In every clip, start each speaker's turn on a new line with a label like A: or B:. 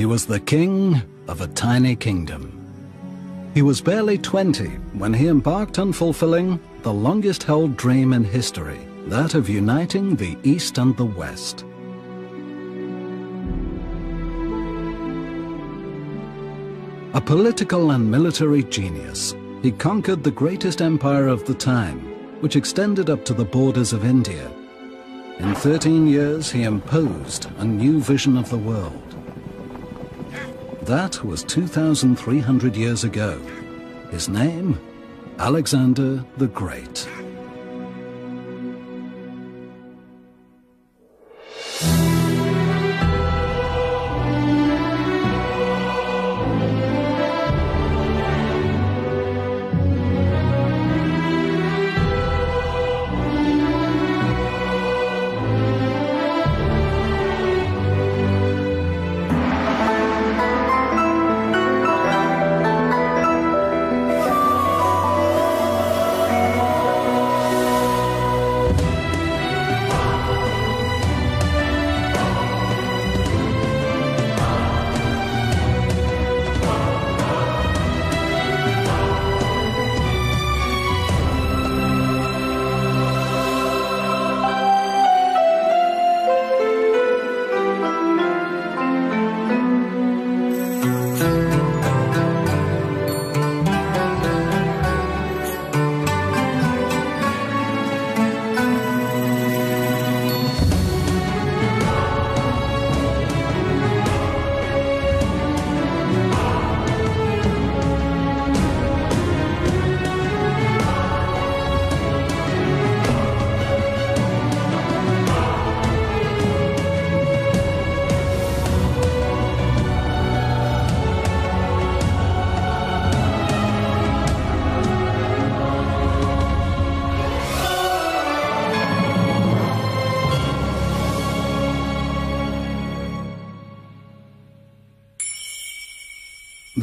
A: He was the king of a tiny kingdom. He was barely 20 when he embarked on fulfilling the longest held dream in history, that of uniting the East and the West. A political and military genius, he conquered the greatest empire of the time, which extended up to the borders of India. In 13 years, he imposed a new vision of the world. That was 2,300 years ago. His name? Alexander the Great.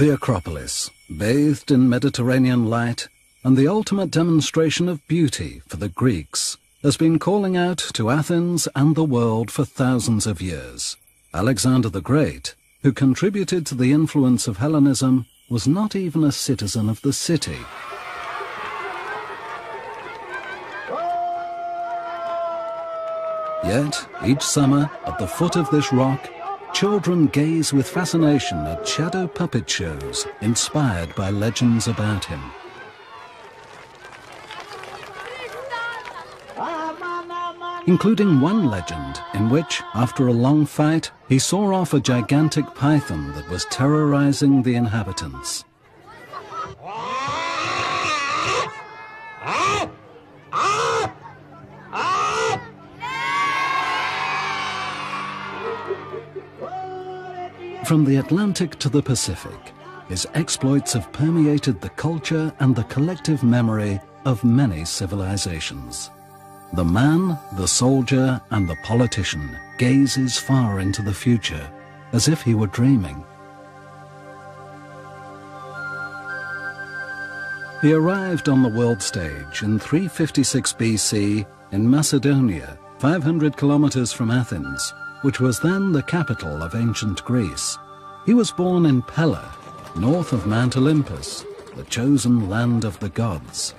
A: The Acropolis, bathed in Mediterranean light, and the ultimate demonstration of beauty for the Greeks, has been calling out to Athens and the world for thousands of years. Alexander the Great, who contributed to the influence of Hellenism, was not even a citizen of the city. Yet, each summer, at the foot of this rock, children gaze with fascination at shadow puppet shows inspired by legends about him. Including one legend in which, after a long fight, he saw off a gigantic python that was terrorizing the inhabitants. From the Atlantic to the Pacific, his exploits have permeated the culture and the collective memory of many civilizations. The man, the soldier, and the politician gazes far into the future, as if he were dreaming. He arrived on the world stage in 356 BC in Macedonia, 500 kilometers from Athens, which was then the capital of ancient Greece. He was born in Pella, north of Mount Olympus, the chosen land of the gods.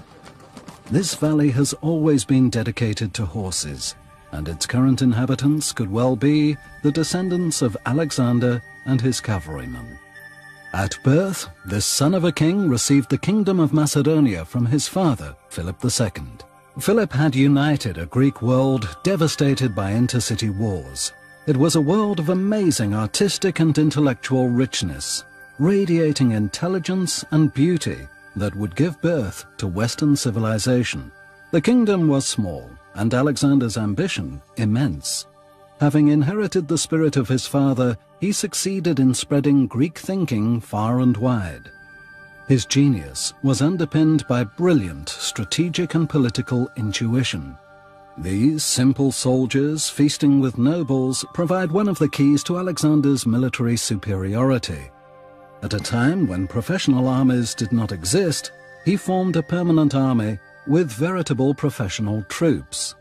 A: This valley has always been dedicated to horses, and its current inhabitants could well be the descendants of Alexander and his cavalrymen. At birth, this son of a king received the kingdom of Macedonia from his father, Philip II. Philip had united a Greek world devastated by intercity wars it was a world of amazing artistic and intellectual richness, radiating intelligence and beauty that would give birth to Western civilization. The kingdom was small, and Alexander's ambition immense. Having inherited the spirit of his father, he succeeded in spreading Greek thinking far and wide. His genius was underpinned by brilliant strategic and political intuition. These simple soldiers, feasting with nobles, provide one of the keys to Alexander's military superiority. At a time when professional armies did not exist, he formed a permanent army with veritable professional troops.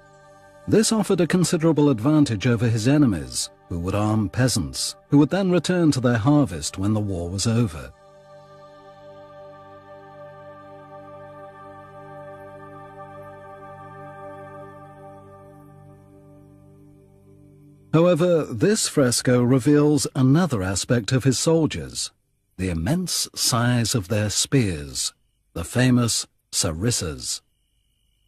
A: This offered a considerable advantage over his enemies, who would arm peasants, who would then return to their harvest when the war was over. However, this fresco reveals another aspect of his soldiers, the immense size of their spears, the famous sarissas.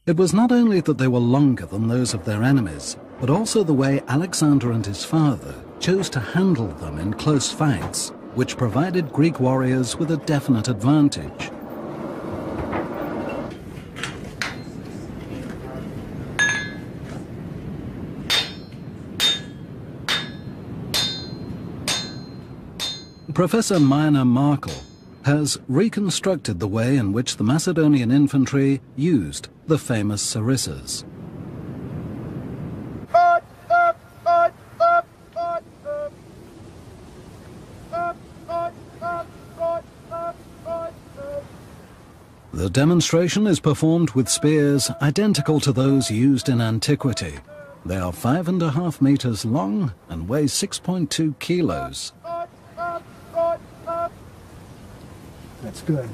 A: It was not only that they were longer than those of their enemies, but also the way Alexander and his father chose to handle them in close fights, which provided Greek warriors with a definite advantage. Professor Minor Markle has reconstructed the way in which the Macedonian infantry used the famous sarissas. The demonstration is performed with spears identical to those used in antiquity. They are five and a half meters long and weigh 6.2 kilos.
B: That's good.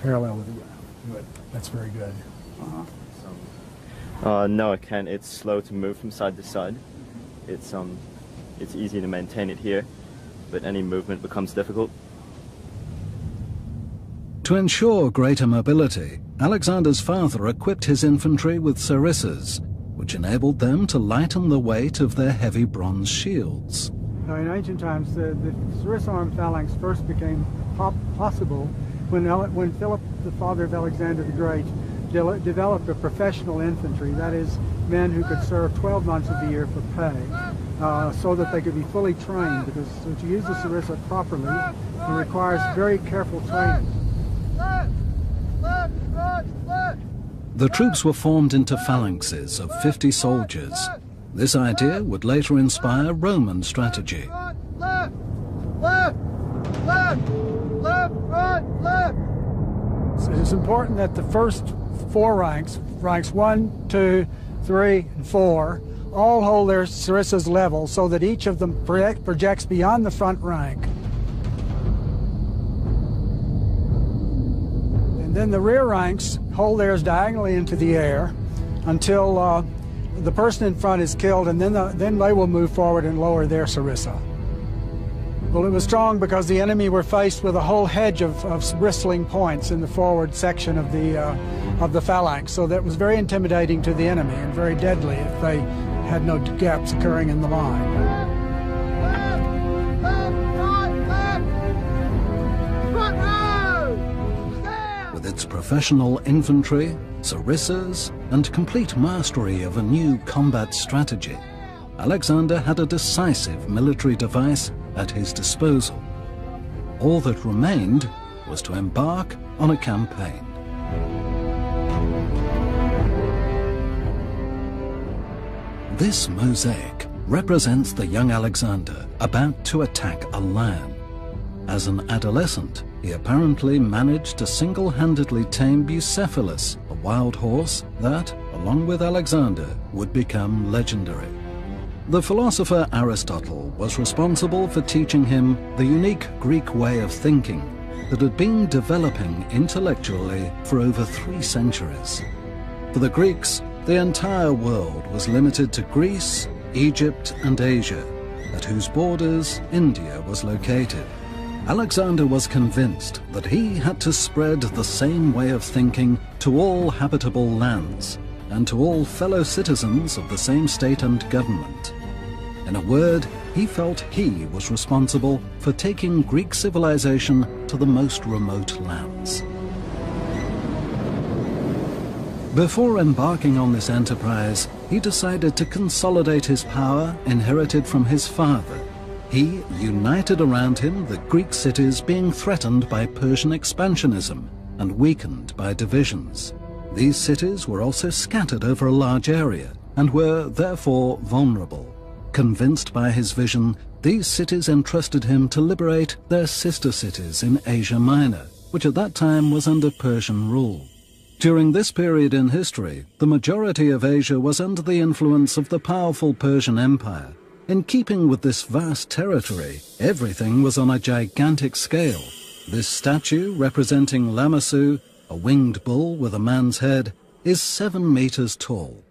B: Parallel with the ground. Good. That's very good. Uh-huh.
C: Uh, no, I can't. It's slow to move from side to side. It's um, it's easy to maintain it here, but any movement becomes difficult.
A: To ensure greater mobility, Alexander's father equipped his infantry with sarissas, which enabled them to lighten the weight of their heavy bronze shields.
B: Now, in ancient times, the, the sarissa armed phalanx first became possible when, when Philip, the father of Alexander the Great, de developed a professional infantry, that is, men who could serve 12 months of the year for pay, uh, so that they could be fully trained, because to use the sarissa properly, it requires very careful training.
A: The troops were formed into phalanxes of 50 soldiers. This idea would later inspire Roman strategy. Left, left,
B: left, right, left. It's important that the first four ranks, ranks one, two, three, and four, all hold their sarissas level so that each of them projects beyond the front rank. And then the rear ranks hold theirs diagonally into the air until uh, the person in front is killed, and then, the, then they will move forward and lower their sarissa. Well, it was strong because the enemy were faced with a whole hedge of, of bristling points in the forward section of the, uh, of the phalanx, so that was very intimidating to the enemy and very deadly if they had no gaps occurring in the line.
A: With its professional infantry, sarissas, and complete mastery of a new combat strategy, Alexander had a decisive military device at his disposal. All that remained was to embark on a campaign. This mosaic represents the young Alexander about to attack a lion. As an adolescent, he apparently managed to single-handedly tame Bucephalus, a wild horse that, along with Alexander, would become legendary. The philosopher Aristotle was responsible for teaching him the unique Greek way of thinking that had been developing intellectually for over three centuries. For the Greeks, the entire world was limited to Greece, Egypt and Asia, at whose borders India was located. Alexander was convinced that he had to spread the same way of thinking to all habitable lands and to all fellow citizens of the same state and government. In a word, he felt he was responsible for taking Greek civilization to the most remote lands. Before embarking on this enterprise, he decided to consolidate his power inherited from his father. He united around him the Greek cities being threatened by Persian expansionism and weakened by divisions. These cities were also scattered over a large area and were therefore vulnerable. Convinced by his vision, these cities entrusted him to liberate their sister cities in Asia Minor, which at that time was under Persian rule. During this period in history, the majority of Asia was under the influence of the powerful Persian Empire. In keeping with this vast territory, everything was on a gigantic scale. This statue, representing Lamassu, a winged bull with a man's head, is seven meters tall.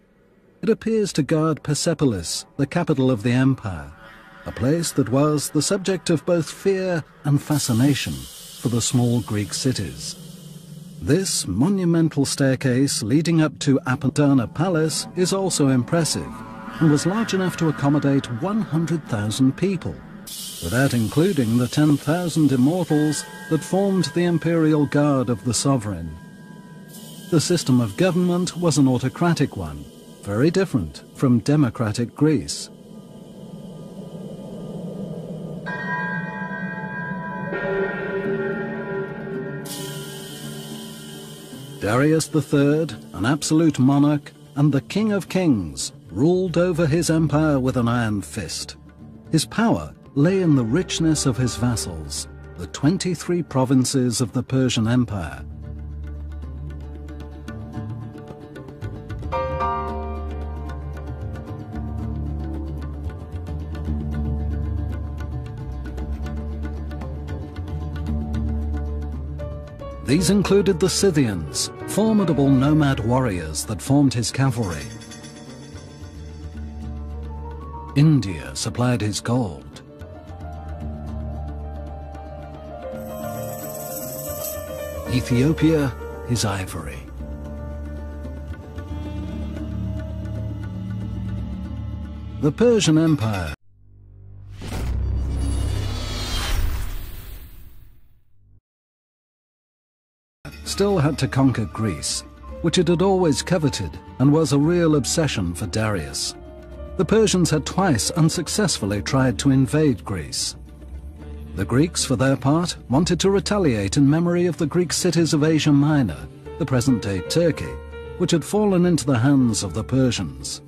A: It appears to guard Persepolis, the capital of the empire, a place that was the subject of both fear and fascination for the small Greek cities. This monumental staircase leading up to Apadana Palace is also impressive and was large enough to accommodate 100,000 people, without including the 10,000 immortals that formed the imperial guard of the sovereign. The system of government was an autocratic one, very different from democratic Greece. Darius III, an absolute monarch and the king of kings, ruled over his empire with an iron fist. His power lay in the richness of his vassals, the 23 provinces of the Persian Empire. These included the Scythians, formidable nomad warriors that formed his cavalry. India supplied his gold. Ethiopia, is ivory. The Persian Empire still had to conquer Greece, which it had always coveted and was a real obsession for Darius. The Persians had twice unsuccessfully tried to invade Greece. The Greeks, for their part, wanted to retaliate in memory of the Greek cities of Asia Minor, the present-day Turkey, which had fallen into the hands of the Persians.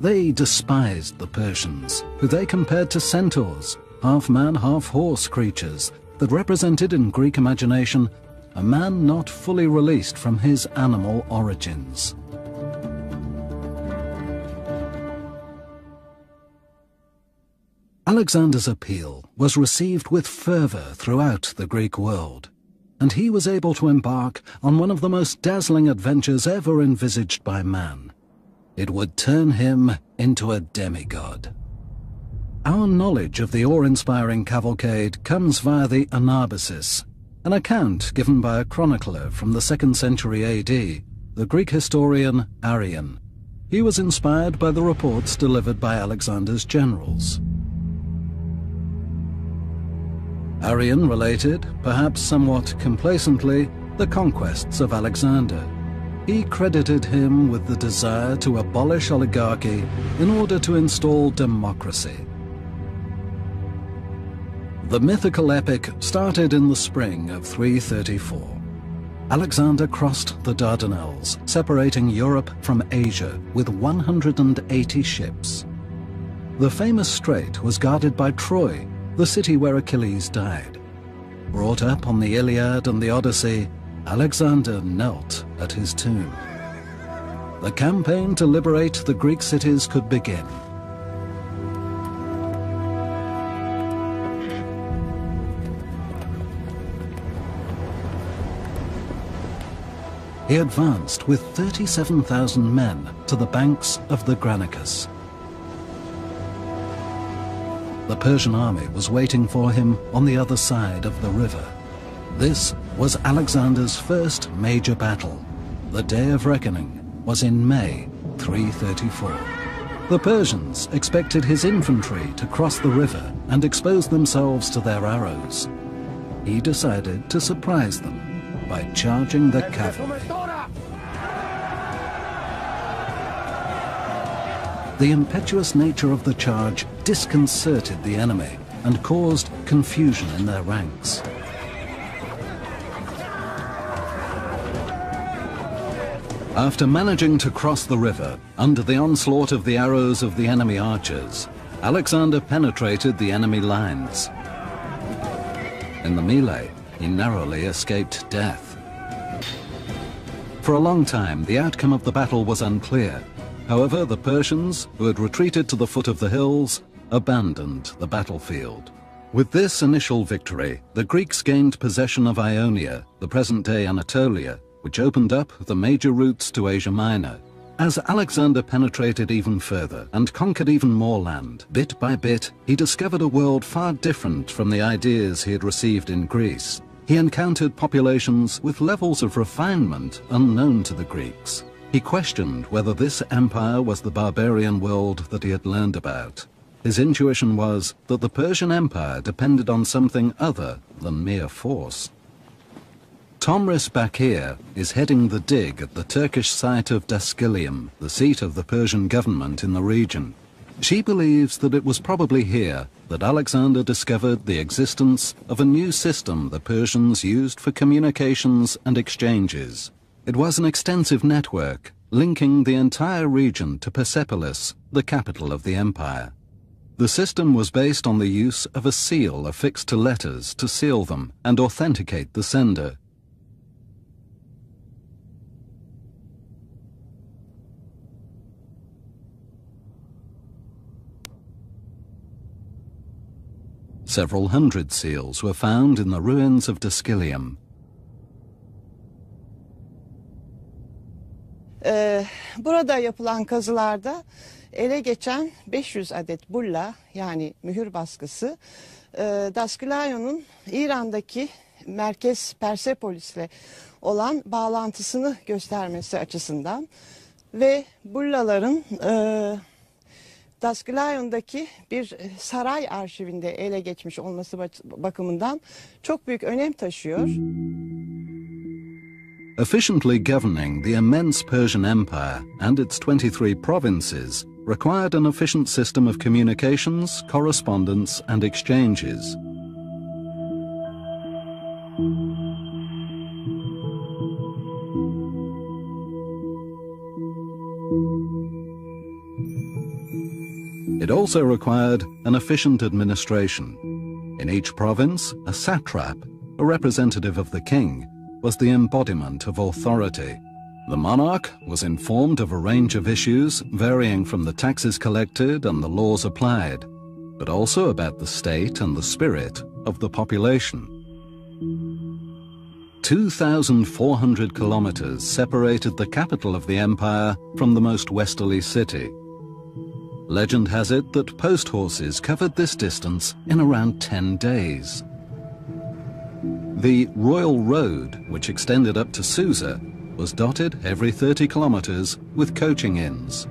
A: They despised the Persians, who they compared to centaurs, half-man, half-horse creatures that represented in Greek imagination a man not fully released from his animal origins. Alexander's appeal was received with fervour throughout the Greek world, and he was able to embark on one of the most dazzling adventures ever envisaged by man. It would turn him into a demigod. Our knowledge of the awe-inspiring cavalcade comes via the Anabasis, an account given by a chronicler from the 2nd century AD, the Greek historian Arrian. He was inspired by the reports delivered by Alexander's generals. Arrian related, perhaps somewhat complacently, the conquests of Alexander. He credited him with the desire to abolish oligarchy in order to install democracy. The mythical epic started in the spring of 334. Alexander crossed the Dardanelles, separating Europe from Asia with 180 ships. The famous strait was guarded by Troy, the city where Achilles died. Brought up on the Iliad and the Odyssey, Alexander knelt at his tomb. The campaign to liberate the Greek cities could begin. he advanced with 37,000 men to the banks of the Granicus. The Persian army was waiting for him on the other side of the river. This was Alexander's first major battle. The day of reckoning was in May 334. The Persians expected his infantry to cross the river and expose themselves to their arrows. He decided to surprise them by charging the cavalry. The impetuous nature of the charge disconcerted the enemy and caused confusion in their ranks. After managing to cross the river under the onslaught of the arrows of the enemy archers, Alexander penetrated the enemy lines. In the melee, he narrowly escaped death. For a long time, the outcome of the battle was unclear. However, the Persians, who had retreated to the foot of the hills, abandoned the battlefield. With this initial victory, the Greeks gained possession of Ionia, the present-day Anatolia, which opened up the major routes to Asia Minor. As Alexander penetrated even further and conquered even more land, bit by bit, he discovered a world far different from the ideas he had received in Greece. He encountered populations with levels of refinement unknown to the Greeks. He questioned whether this empire was the barbarian world that he had learned about. His intuition was that the Persian Empire depended on something other than mere force. Tomris Bakir is heading the dig at the Turkish site of Daskylium, the seat of the Persian government in the region. She believes that it was probably here that Alexander discovered the existence of a new system the Persians used for communications and exchanges. It was an extensive network linking the entire region to Persepolis, the capital of the empire. The system was based on the use of a seal affixed to letters to seal them and authenticate the sender. Several hundred seals were found in the ruins of Daskylium.
D: Ee, burada yapılan kazılarda ele geçen 500 adet bulla yani mühür baskısı e, Daskılayon'un İran'daki merkez Persepolis'le olan bağlantısını göstermesi açısından ve bullaların e, Daskılayon'daki bir saray arşivinde ele geçmiş olması bakımından çok büyük önem taşıyor.
A: Efficiently governing the immense Persian Empire and its 23 provinces required an efficient system of communications, correspondence and exchanges. It also required an efficient administration. In each province, a satrap, a representative of the king, was the embodiment of authority. The monarch was informed of a range of issues varying from the taxes collected and the laws applied, but also about the state and the spirit of the population. 2,400 kilometers separated the capital of the empire from the most westerly city, Legend has it that post horses covered this distance in around 10 days. The Royal Road, which extended up to Susa, was dotted every 30 kilometers with coaching inns.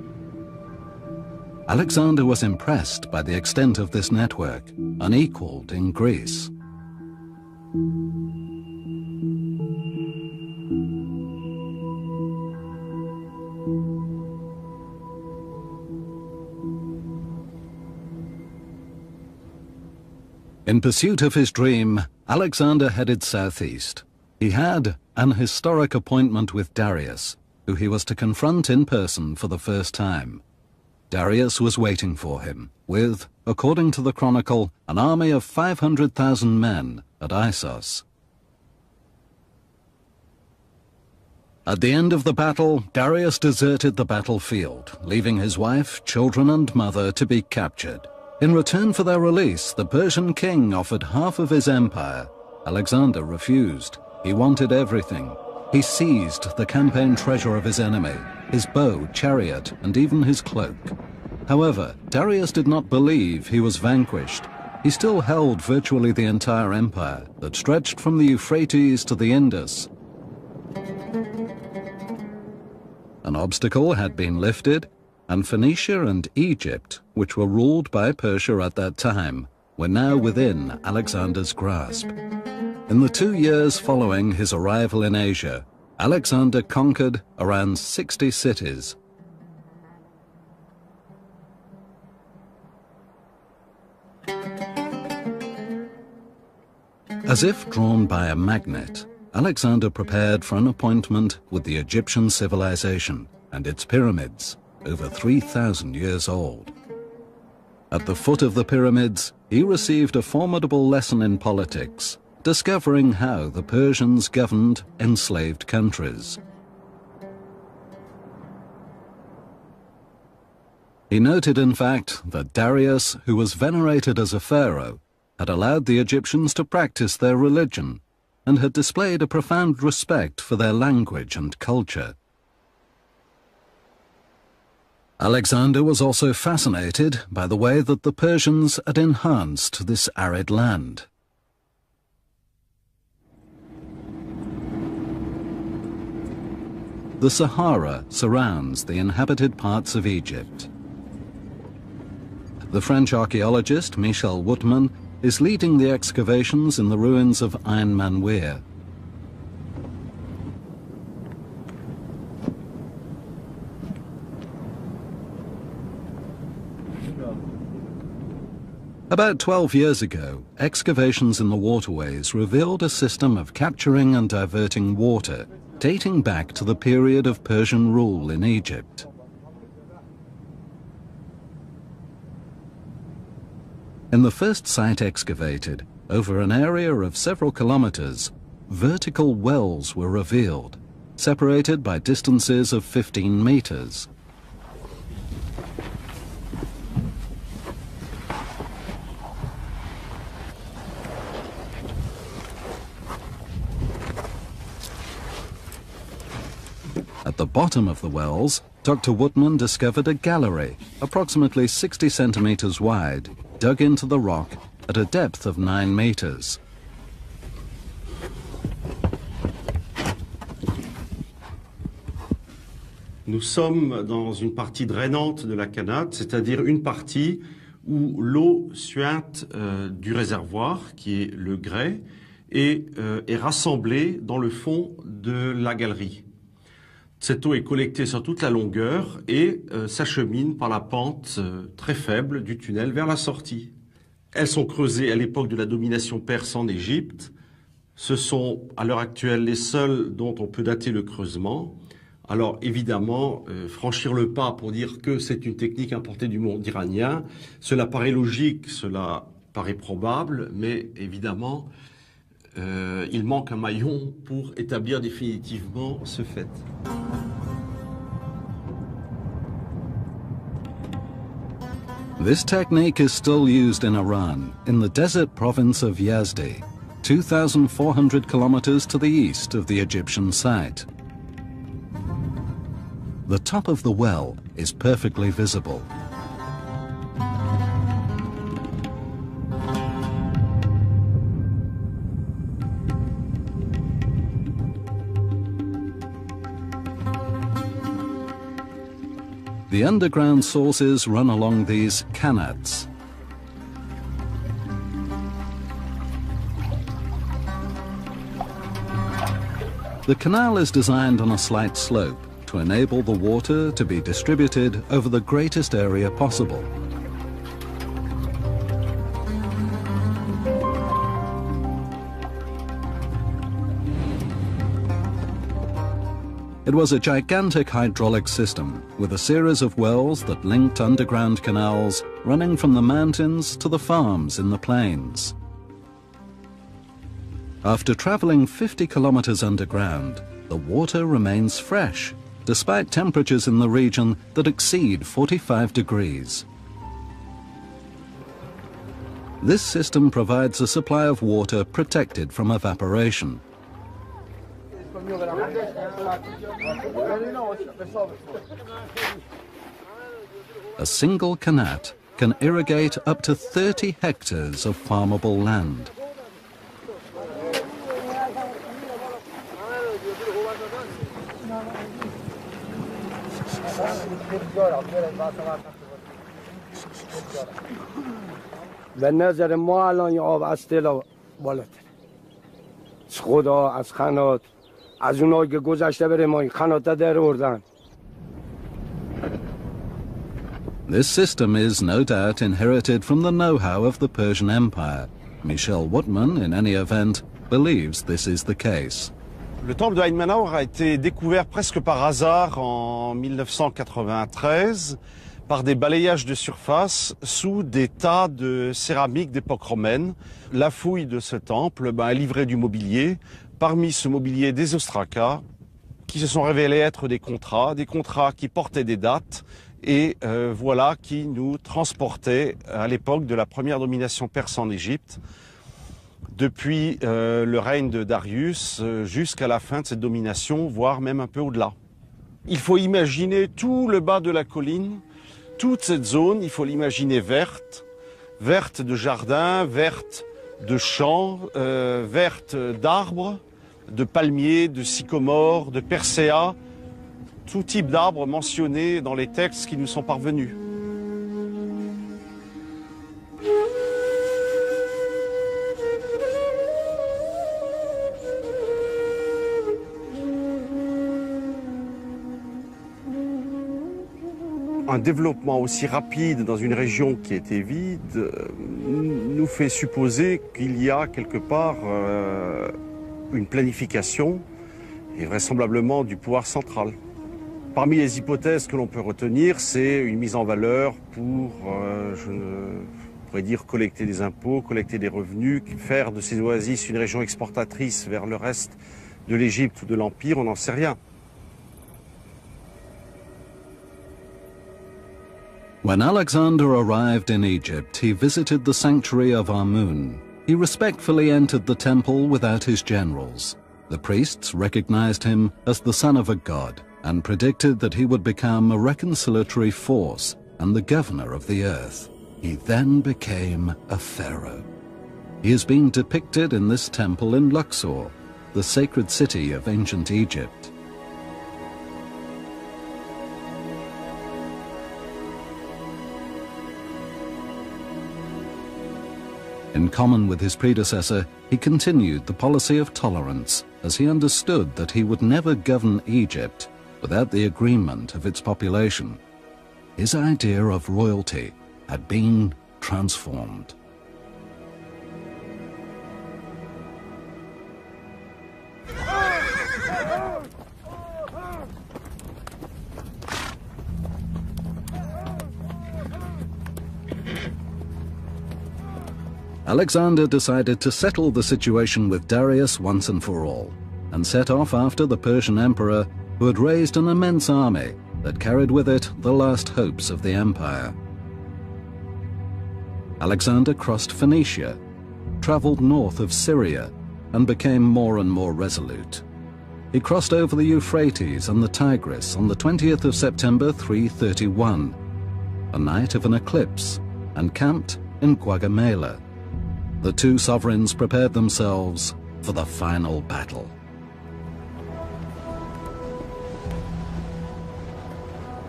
A: Alexander was impressed by the extent of this network, unequaled in Greece. In pursuit of his dream, Alexander headed southeast. He had an historic appointment with Darius, who he was to confront in person for the first time. Darius was waiting for him, with, according to the Chronicle, an army of 500,000 men at Issos. At the end of the battle, Darius deserted the battlefield, leaving his wife, children and mother to be captured. In return for their release, the Persian king offered half of his empire. Alexander refused. He wanted everything. He seized the campaign treasure of his enemy, his bow, chariot, and even his cloak. However, Darius did not believe he was vanquished. He still held virtually the entire empire that stretched from the Euphrates to the Indus. An obstacle had been lifted, and Phoenicia and Egypt, which were ruled by Persia at that time, were now within Alexander's grasp. In the two years following his arrival in Asia, Alexander conquered around 60 cities. As if drawn by a magnet, Alexander prepared for an appointment with the Egyptian civilization and its pyramids over 3,000 years old. At the foot of the pyramids, he received a formidable lesson in politics, discovering how the Persians governed enslaved countries. He noted, in fact, that Darius, who was venerated as a pharaoh, had allowed the Egyptians to practice their religion and had displayed a profound respect for their language and culture. Alexander was also fascinated by the way that the Persians had enhanced this arid land. The Sahara surrounds the inhabited parts of Egypt. The French archaeologist Michel Wuttmann is leading the excavations in the ruins of Ayn Manawir. About 12 years ago, excavations in the waterways revealed a system of capturing and diverting water dating back to the period of Persian rule in Egypt. In the first site excavated, over an area of several kilometers, vertical wells were revealed, separated by distances of 15 meters. The bottom of the wells, Dr. Wootman discovered a gallery, approximately 60 centimeters wide, dug into the rock at a depth of 9 meters.
E: Nous sommes dans une partie drainante de la canate, c'est-à-dire une partie où l'eau suinte euh, du réservoir, qui est le grès, et, euh, est rassemblée dans le fond de la galerie. Cette eau est collectée sur toute la longueur et euh, s'achemine par la pente euh, très faible du tunnel vers la sortie. Elles sont creusées à l'époque de la domination perse en Égypte. Ce sont à l'heure actuelle les seules dont on peut dater le creusement. Alors évidemment, euh, franchir le pas pour dire que c'est une technique importée du monde iranien, cela paraît logique, cela paraît probable, mais évidemment, euh, il manque un maillon pour établir définitivement ce fait.
A: This technique is still used in Iran, in the desert province of Yazdi, 2,400 kilometers to the east of the Egyptian site. The top of the well is perfectly visible. The underground sources run along these kanats. The canal is designed on a slight slope to enable the water to be distributed over the greatest area possible. It was a gigantic hydraulic system with a series of wells that linked underground canals running from the mountains to the farms in the plains. After traveling 50 kilometers underground, the water remains fresh, despite temperatures in the region that exceed 45 degrees. This system provides a supply of water protected from evaporation. A single kanat can irrigate up to 30 hectares of farmable land.
F: به نظر ما الان این آب از دل بالاتر از خدا از خنات از اونایی که گذشته بره ما این خنات در اردن
A: This system is no doubt inherited from the know-how of the Persian Empire. Michel Wootman, in any event, believes this is the case.
E: Le temple de Aïn Manaur a été découvert presque par hasard en 1993 par des balayages de surface sous des tas de céramique d'époque romaine. La fouille de ce temple ben, a livré du mobilier, parmi ce mobilier des ostracas, qui se sont révélés être des contrats, des contrats qui portaient des dates et euh, voilà qui nous transportait à l'époque de la première domination perse en Égypte, depuis euh, le règne de Darius euh, jusqu'à la fin de cette domination, voire même un peu au-delà. Il faut imaginer tout le bas de la colline, toute cette zone, il faut l'imaginer verte, verte de jardins, verte de champs, verte d'arbres, de palmiers, de sycomores, de perséas, tout type d'arbres mentionnés dans les textes qui nous sont parvenus. un développement aussi rapide dans une région qui était vide euh, nous fait supposer qu'il y a quelque part euh, une planification et vraisemblablement du pouvoir central. Parmi les hypothèses que l'on peut retenir, c'est une mise en valeur pour, euh, je pourrais dire, collecter des impôts, collecter des revenus, faire de ces oasis une région exportatrice vers le reste de l'Égypte ou de l'Empire, on n'en sait rien.
A: When Alexander arrived in Egypt, he visited the sanctuary of Amun. He respectfully entered the temple without his generals. The priests recognized him as the son of a god and predicted that he would become a reconciliatory force and the governor of the earth. He then became a pharaoh. He is being depicted in this temple in Luxor, the sacred city of ancient Egypt. In common with his predecessor, he continued the policy of tolerance as he understood that he would never govern Egypt without the agreement of its population. His idea of royalty had been transformed. Alexander decided to settle the situation with Darius once and for all, and set off after the Persian emperor who had raised an immense army that carried with it the last hopes of the empire. Alexander crossed Phoenicia, travelled north of Syria, and became more and more resolute. He crossed over the Euphrates and the Tigris on the 20th of September 331, a night of an eclipse, and camped in Gaugamela the two sovereigns prepared themselves for the final battle.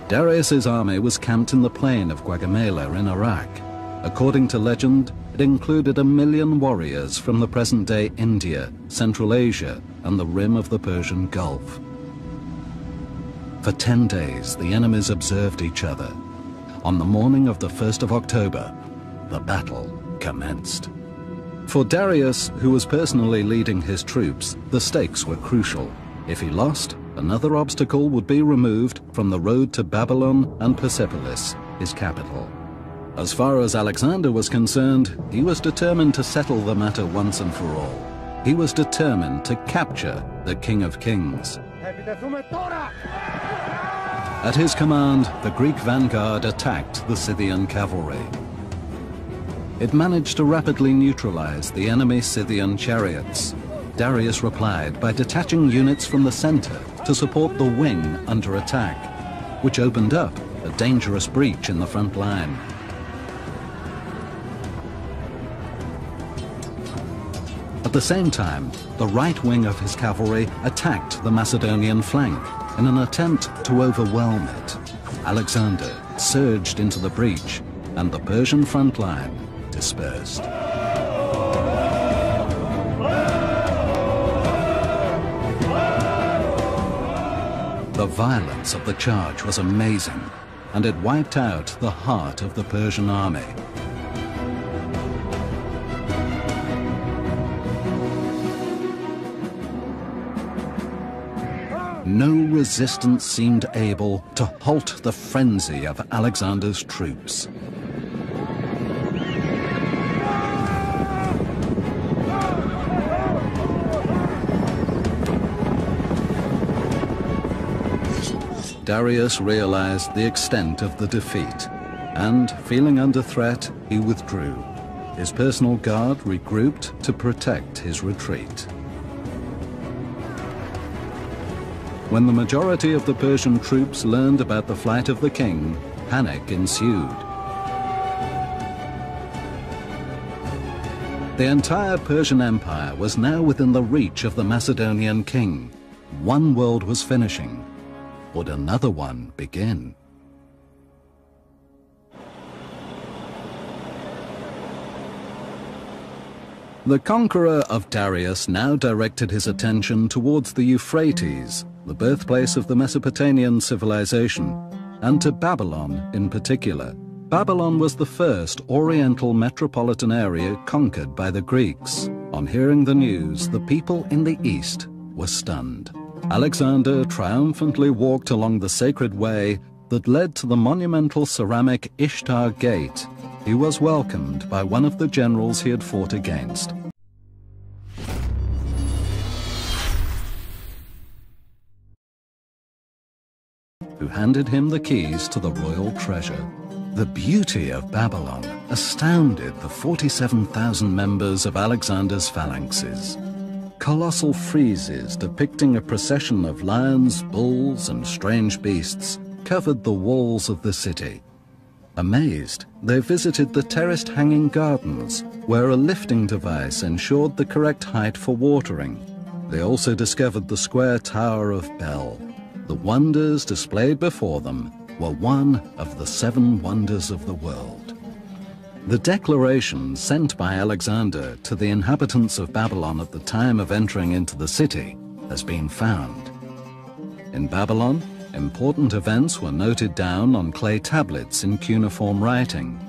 A: Darius's army was camped in the plain of Gaugamela in Iraq. According to legend, it included a million warriors from the present-day India, Central Asia, and the rim of the Persian Gulf. For 10 days, the enemies observed each other. On the morning of the 1st of October, the battle commenced. For Darius, who was personally leading his troops, the stakes were crucial. If he lost, another obstacle would be removed from the road to Babylon and Persepolis, his capital. As far as Alexander was concerned, he was determined to settle the matter once and for all. He was determined to capture the King of Kings. At his command, the Greek vanguard attacked the Scythian cavalry. It managed to rapidly neutralize the enemy Scythian chariots. Darius replied by detaching units from the center to support the wing under attack, which opened up a dangerous breach in the front line. At the same time, the right wing of his cavalry attacked the Macedonian flank in an attempt to overwhelm it. Alexander surged into the breach, and the Persian front line dispersed. The violence of the charge was amazing, and it wiped out the heart of the Persian army. No resistance seemed able to halt the frenzy of Alexander's troops. Darius realized the extent of the defeat, and feeling under threat, he withdrew. His personal guard regrouped to protect his retreat. When the majority of the Persian troops learned about the flight of the king, panic ensued. The entire Persian Empire was now within the reach of the Macedonian king. One world was finishing. Would another one begin? The conqueror of Darius now directed his attention towards the Euphrates, the birthplace of the Mesopotamian civilization, and to Babylon in particular. Babylon was the first oriental metropolitan area conquered by the Greeks. On hearing the news, the people in the east were stunned. Alexander triumphantly walked along the sacred way that led to the monumental ceramic Ishtar Gate. He was welcomed by one of the generals he had fought against. who handed him the keys to the royal treasure. The beauty of Babylon astounded the 47,000 members of Alexander's phalanxes. Colossal friezes depicting a procession of lions, bulls, and strange beasts covered the walls of the city. Amazed, they visited the terraced hanging gardens, where a lifting device ensured the correct height for watering. They also discovered the square Tower of Babel. the wonders displayed before them were one of the seven wonders of the world. The declaration sent by Alexander to the inhabitants of Babylon at the time of entering into the city has been found. In Babylon, important events were noted down on clay tablets in cuneiform writing.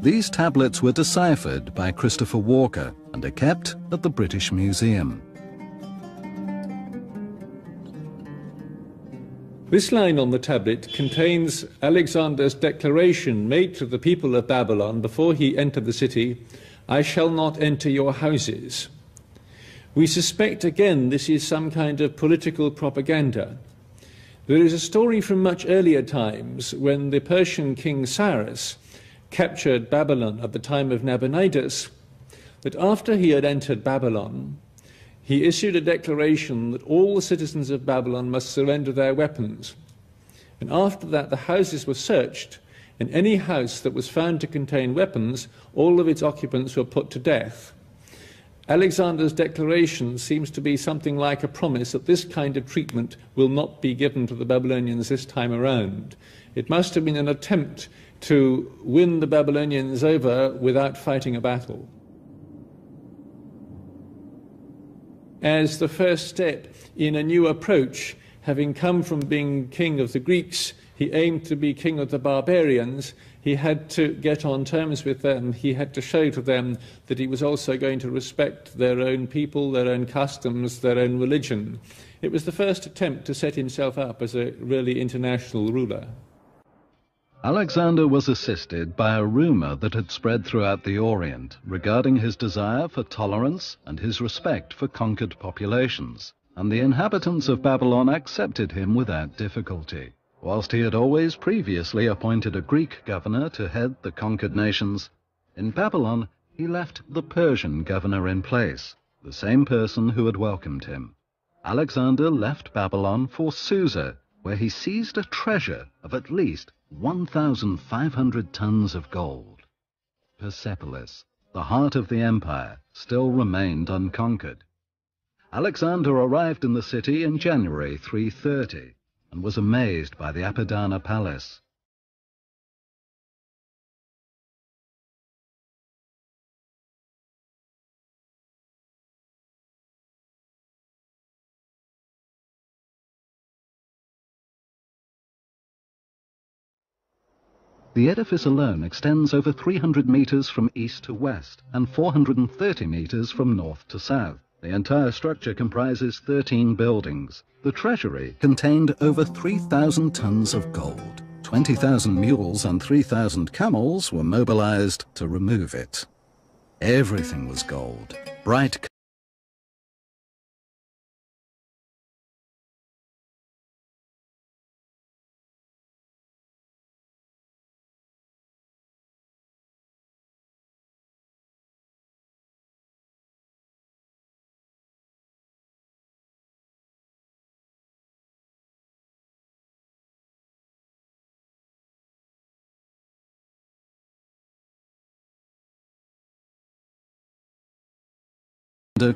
A: These tablets were deciphered by Christopher Walker and are kept at the British Museum.
G: This line on the tablet contains Alexander's declaration made to the people of Babylon before he entered the city I shall not enter your houses. We suspect again this is some kind of political propaganda. There is a story from much earlier times when the Persian king Cyrus captured Babylon at the time of Nabonidus, that after he had entered Babylon, he issued a declaration that all the citizens of Babylon must surrender their weapons. And after that, the houses were searched, and any house that was found to contain weapons, all of its occupants were put to death. Alexander's declaration seems to be something like a promise that this kind of treatment will not be given to the Babylonians this time around. It must have been an attempt to win the Babylonians over without fighting a battle. As the first step in a new approach, having come from being king of the Greeks, he aimed to be king of the barbarians. He had to get on terms with them. He had to show to them that he was also going to respect their own people, their own customs, their own religion. It was the first attempt to set himself up as a really international ruler.
A: Alexander was assisted by a rumor that had spread throughout the Orient regarding his desire for tolerance and his respect for conquered populations, and the inhabitants of Babylon accepted him without difficulty. Whilst he had always previously appointed a Greek governor to head the conquered nations, in Babylon he left the Persian governor in place, the same person who had welcomed him. Alexander left Babylon for Susa, where he seized a treasure of at least 1,500 tons of gold. Persepolis, the heart of the empire, still remained unconquered. Alexander arrived in the city in January 330 and was amazed by the Apadana palace. The edifice alone extends over 300 meters from east to west and 430 meters from north to south. The entire structure comprises 13 buildings. The treasury contained over 3,000 tons of gold. 20,000 mules and 3,000 camels were mobilized to remove it. Everything was gold, bright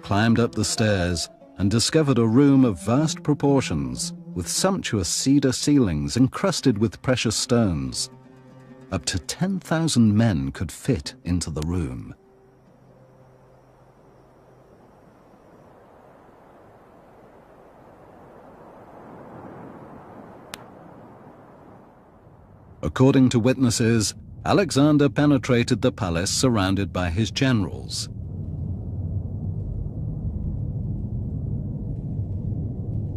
A: Climbed up the stairs and discovered a room of vast proportions with sumptuous cedar ceilings encrusted with precious stones. Up to 10,000 men could fit into the room. According to witnesses, Alexander penetrated the palace surrounded by his generals.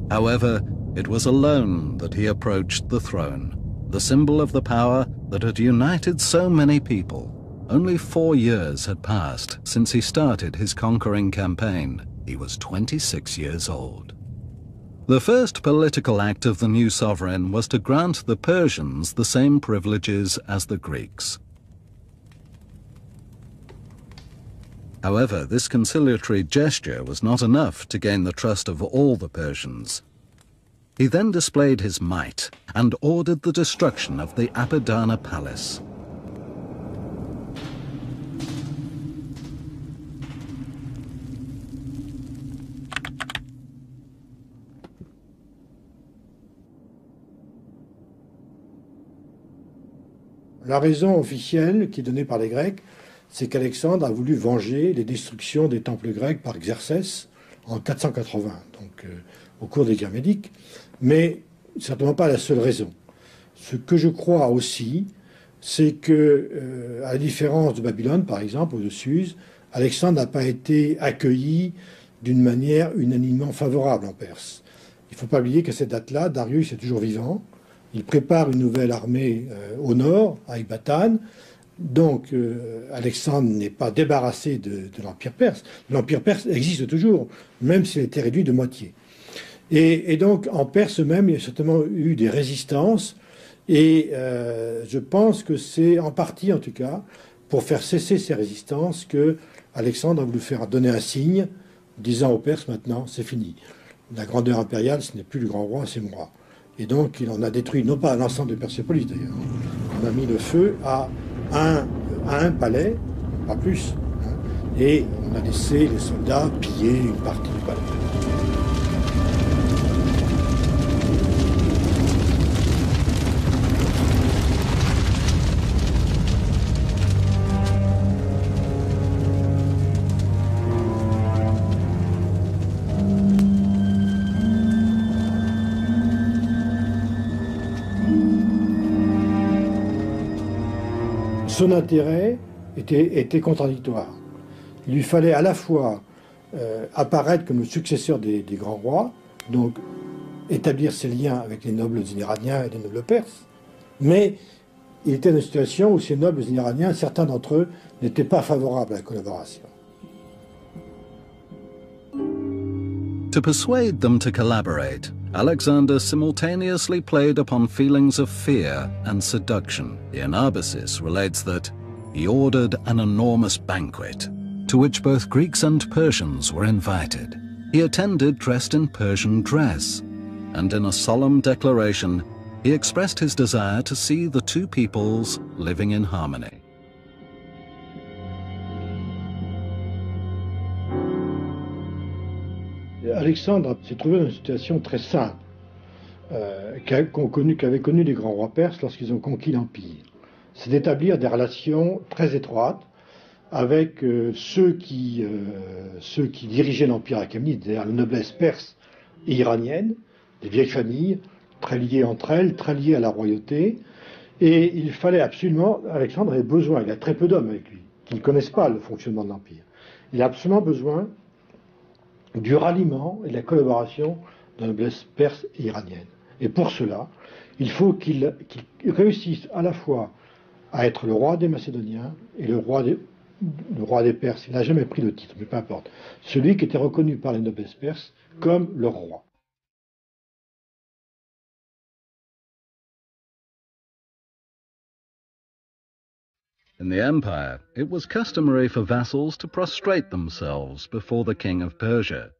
A: However, it was alone that he approached the throne, the symbol of the power that had united so many people. Only four years had passed since he started his conquering campaign. He was 26 years old. The first political act of the new sovereign was to grant the Persians the same privileges as the Greeks. However, this conciliatory gesture was not enough to gain the trust of all the Persians. He then displayed his might and ordered the destruction of the Apadana palace.
H: La raison officielle qui est donnée par les Grecs, c'est qu'Alexandre a voulu venger les destructions des temples grecs par Xerxès en 480, donc euh, au cours des guerres médiques, mais certainement pas la seule raison. Ce que je crois aussi, c'est que, euh, à la différence de Babylone, par exemple, ou de Suse, Alexandre n'a pas été accueilli d'une manière unanimement favorable en Perse. Il ne faut pas oublier qu'à cette date-là, Darius est toujours vivant, il prépare une nouvelle armée euh, au nord, à Ibatan. Donc, euh, Alexandre n'est pas débarrassé de, l'Empire perse. L'Empire perse existe toujours, même s'il a été réduit de moitié. Et, donc, en Perse même, il y a certainement eu des résistances. Et euh, je pense que c'est en partie, en tout cas, pour faire cesser ces résistances, que Alexandre a voulu faire donner un signe, disant aux Perses maintenant, c'est fini. La grandeur impériale, ce n'est plus le grand roi, c'est moi. Et donc, il en a détruit, non pas l'ensemble de Persépolis d'ailleurs, on a mis le feu à un, palais, pas plus, hein, et on a laissé les soldats piller une partie du palais. Son intérêt était, contradictoire. Il lui fallait à la fois euh, apparaître comme le successeur des, grands rois, donc établir ses liens avec les nobles iraniens et les nobles perses, mais il était dans une situation où ces nobles iraniens, certains d'entre eux, n'étaient pas favorables à la collaboration.
A: To persuade them to collaborate, Alexander simultaneously played upon feelings of fear and seduction. Anabasis relates that he ordered an enormous banquet, to which both Greeks and Persians were invited. He attended dressed in Persian dress, and in a solemn declaration, he expressed his desire to see the two peoples living in harmony.
H: Alexandre s'est trouvé dans une situation très simple, euh, qu'avaient connu, connu, les grands rois perses lorsqu'ils ont conquis l'Empire. C'est d'établir des relations très étroites avec euh, ceux, qui, euh, ceux qui dirigeaient l'Empire achéménide, c'est-à-dire la noblesse perse et iranienne, des vieilles familles, très liées entre elles, très liées à la royauté. Et il fallait absolument, Alexandre avait besoin, il a très peu d'hommes avec lui, qui ne connaissent pas le fonctionnement de l'Empire. Il a absolument besoin du ralliement et de la collaboration de la noblesse perse et iranienne. Et pour cela, il faut qu'il réussisse à la fois à être le roi des Macédoniens et le roi des, Perses. Il n'a jamais pris le titre, mais peu importe. Celui qui était reconnu par les noblesses perses comme leur roi.
A: In the empire, it was customary for vassals to prostrate themselves before the king of Persia.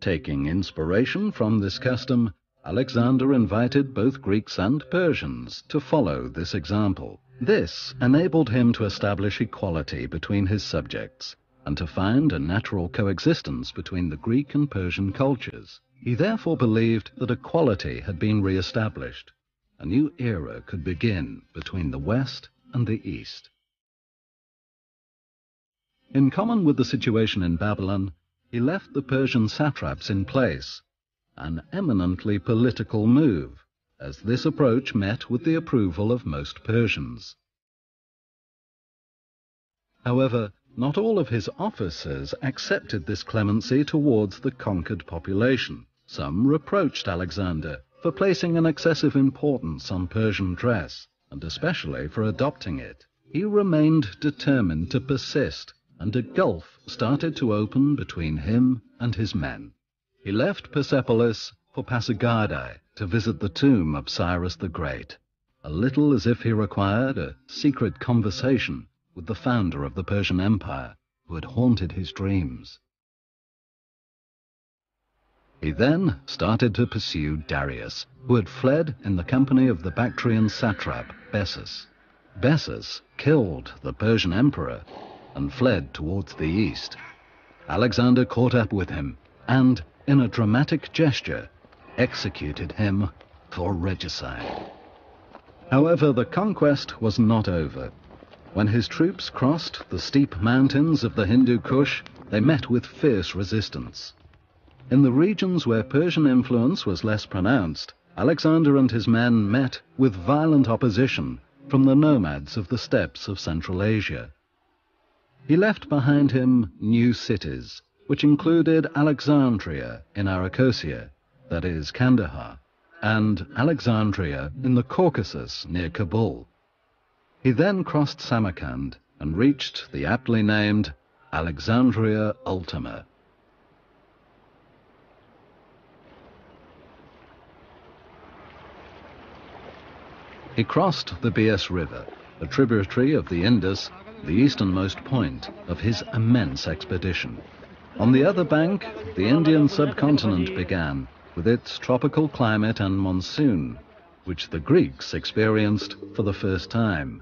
A: Taking inspiration from this custom, Alexander invited both Greeks and Persians to follow this example. This enabled him to establish equality between his subjects. and to find a natural coexistence between the Greek and Persian cultures. He therefore believed that equality had been re-established. A new era could begin between the West and the East. In common with the situation in Babylon, he left the Persian satraps in place, an eminently political move, as this approach met with the approval of most Persians. However, not all of his officers accepted this clemency towards the conquered population. Some reproached Alexander for placing an excessive importance on Persian dress, and especially for adopting it. He remained determined to persist, and a gulf started to open between him and his men. He left Persepolis for Pasargadae to visit the tomb of Cyrus the Great, a little as if he required a secret conversation with the founder of the Persian Empire, who had haunted his dreams. He then started to pursue Darius, who had fled in the company of the Bactrian satrap Bessus. Bessus killed the Persian emperor and fled towards the east. Alexander caught up with him and, in a dramatic gesture, executed him for regicide. However, the conquest was not over. When his troops crossed the steep mountains of the Hindu Kush, they met with fierce resistance. In the regions where Persian influence was less pronounced, Alexander and his men met with violent opposition from the nomads of the steppes of Central Asia. He left behind him new cities, which included Alexandria in Arachosia, that is, Kandahar, and Alexandria in the Caucasus near Kabul. He then crossed Samarkand and reached the aptly named Alexandria Ultima. He crossed the Beas River, a tributary of the Indus, the easternmost point of his immense expedition. On the other bank, the Indian subcontinent began, with its tropical climate and monsoon, which the Greeks experienced for the first time.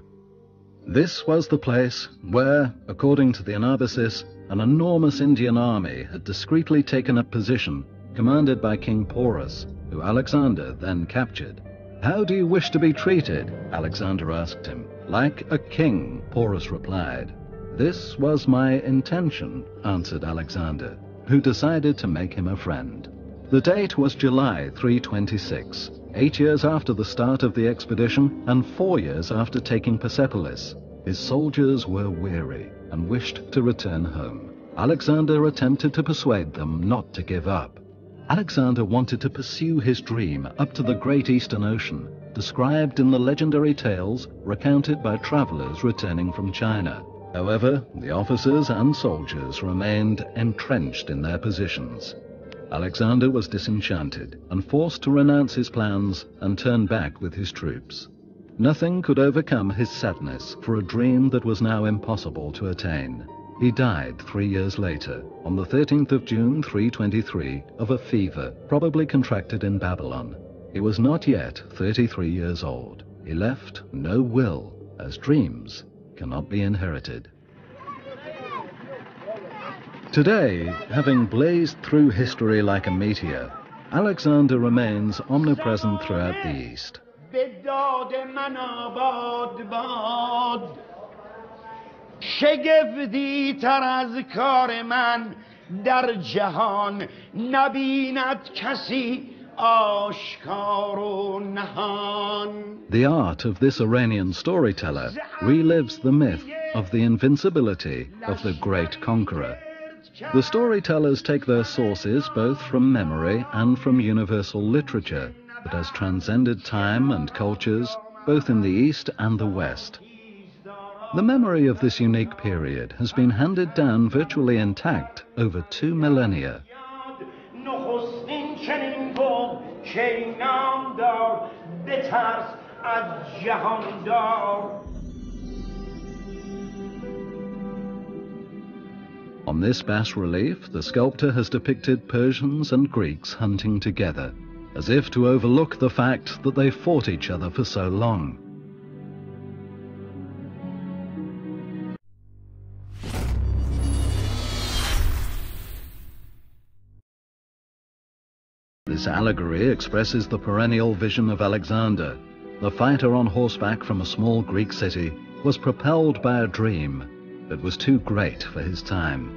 A: This was the place where, according to the Anabasis, an enormous Indian army had discreetly taken up position, commanded by King Porus, who Alexander then captured. How do you wish to be treated? Alexander asked him. Like a king, Porus replied. This was my intention, answered Alexander, who decided to make him a friend. The date was July 326, eight years after the start of the expedition and four years after taking Persepolis. His soldiers were weary and wished to return home. Alexander attempted to persuade them not to give up. Alexander wanted to pursue his dream up to the great Eastern Ocean, described in the legendary tales recounted by travelers returning from China. However, the officers and soldiers remained entrenched in their positions. Alexander was disenchanted and forced to renounce his plans and turn back with his troops. Nothing could overcome his sadness for a dream that was now impossible to attain. He died three years later, on the 13th of June 323, of a fever, probably contracted in Babylon. He was not yet 33 years old. He left no will, as dreams cannot be inherited. Today, having blazed through history like a meteor, Alexander remains omnipresent throughout the East.
I: شگفتی تر از کار من در جهان نبیند کسی
A: The art of this Iranian storyteller relives the myth of the invincibility of the great conqueror. The storytellers take their sources both from memory and from universal literature that has transcended time and cultures both in the East and the West. The memory of this unique period has been handed down virtually intact over two millennia. On this bas relief, the sculptor has depicted Persians and Greeks hunting together, as if to overlook the fact that they fought each other for so long. This allegory expresses the perennial vision of Alexander. The fighter on horseback from a small Greek city was propelled by a dream that was too great for his time.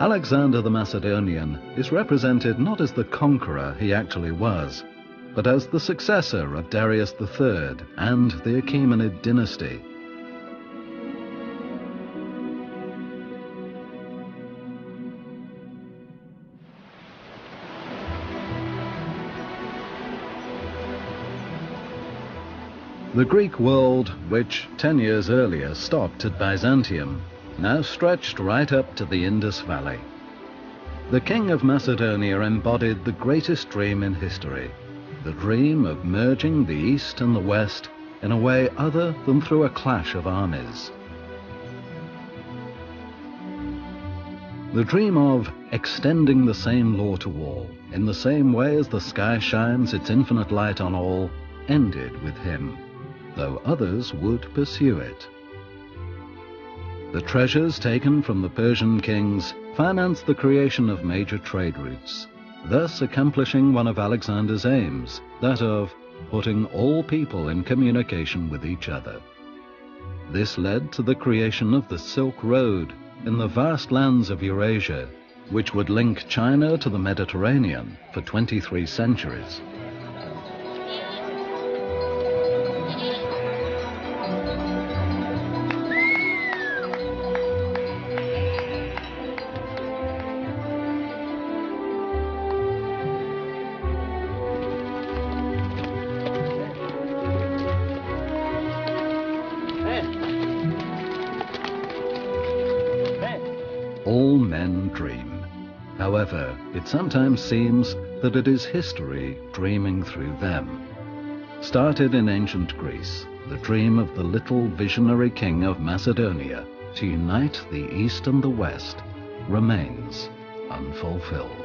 A: Alexander the Macedonian is represented not as the conqueror he actually was, but as the successor of Darius III and the Achaemenid dynasty. The Greek world, which ten years earlier stopped at Byzantium, now stretched right up to the Indus Valley. The King of Macedonia embodied the greatest dream in history, the dream of merging the East and the West in a way other than through a clash of armies. The dream of extending the same law to all, in the same way as the sky shines its infinite light on all, ended with him, though others would pursue it. The treasures taken from the Persian kings financed the creation of major trade routes, thus accomplishing one of Alexander's aims, that of putting all people in communication with each other. This led to the creation of the Silk Road in the vast lands of Eurasia, which would link China to the Mediterranean for 23 centuries. It sometimes seems that it is history dreaming through them. Started in ancient Greece, the dream of the little visionary king of Macedonia to unite the East and the West remains unfulfilled.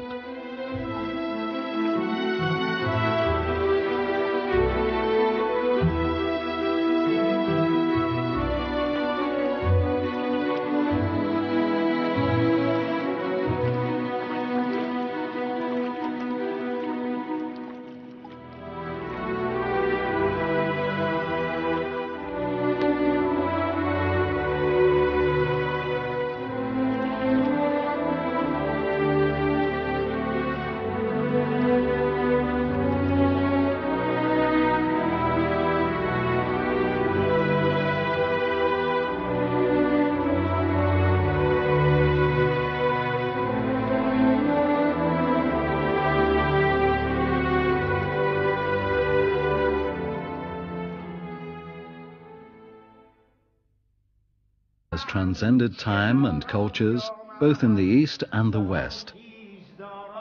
A: time and cultures, both in the East and the West.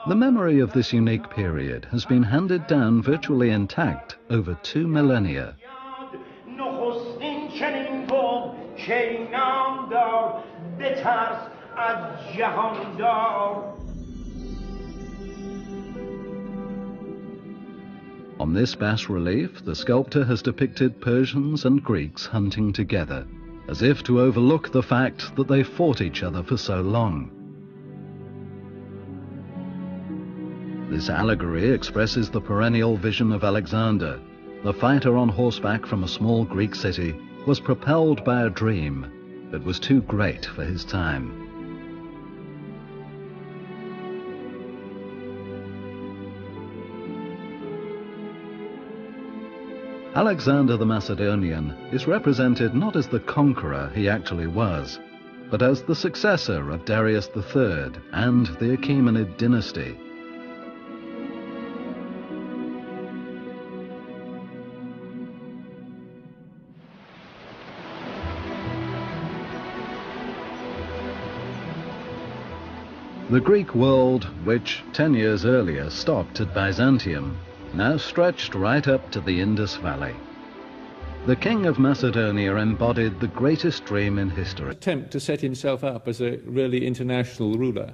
A: The memory of this unique period has been handed down virtually intact over two millennia. On this bas relief, the sculptor has depicted Persians and Greeks hunting together as if to overlook the fact that they fought each other for so long. This allegory expresses the perennial vision of Alexander. The fighter on horseback from a small Greek city was propelled by a dream that was too great for his time. Alexander the Macedonian is represented not as the conqueror he actually was, but as the successor of Darius III and the Achaemenid dynasty. The Greek world, which ten years earlier stopped at Byzantium, now stretched right up to the Indus Valley. The King of Macedonia embodied the greatest dream in history.
G: Attempt to set himself up as a really international ruler.